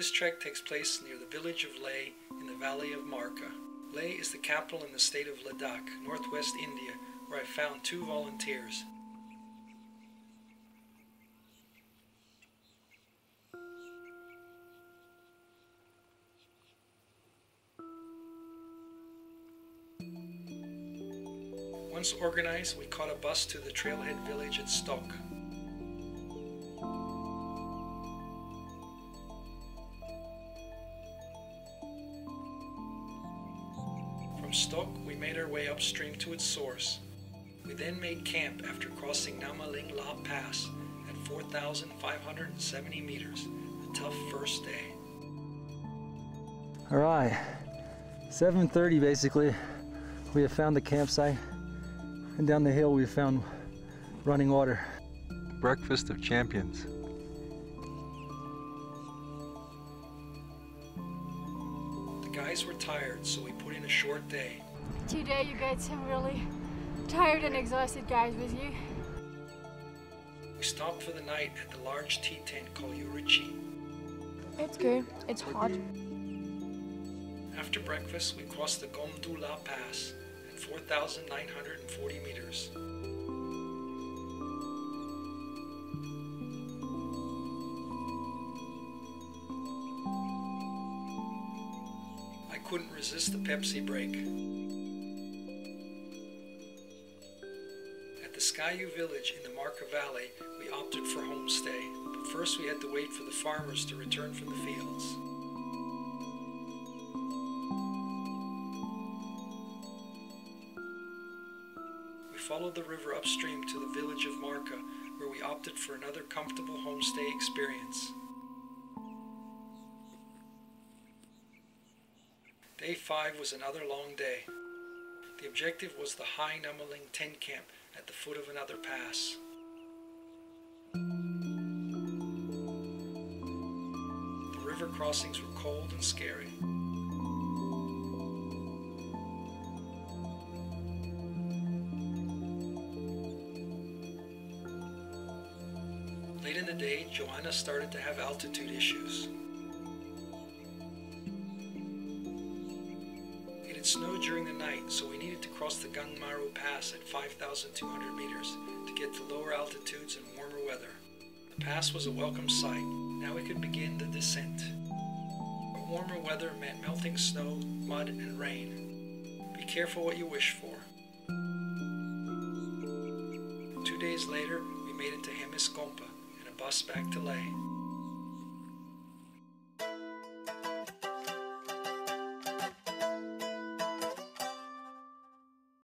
This trek takes place near the village of Leh in the valley of Markha. Leh is the capital in the state of Ladakh, northwest India, where I found two volunteers. Once organized, we caught a bus to the trailhead village at Stok. From Stok, we made our way upstream to its source. We then made camp after crossing Namaling La Pass at 4,570 meters, a tough first day. All right, 7.30 basically, we have found the campsite and down the hill we found running water. Breakfast of champions. Guys were tired, so we put in a short day. Today you guys some really tired and exhausted guys with you. We stopped for the night at the large tea tent called Urichi. It's good. It's hot. After breakfast, we crossed the Gomdula Pass at 4,940 meters. I couldn't resist the Pepsi break. At the Skyu village in the Markha Valley, we opted for homestay, but first we had to wait for the farmers to return from the fields. We followed the river upstream to the village of Markha, where we opted for another comfortable homestay experience. Day 5 was another long day. The objective was the High Namaling tent camp at the foot of another pass. The river crossings were cold and scary. Late in the day, Joanna started to have altitude issues. Snowed during the night, so we needed to cross the Gangmaru Pass at 5,200 meters to get to lower altitudes and warmer weather. The pass was a welcome sight. Now we could begin the descent. But warmer weather meant melting snow, mud, and rain. Be careful what you wish for. Two days later, we made it to Hemis Gompa and a bus back to Leh.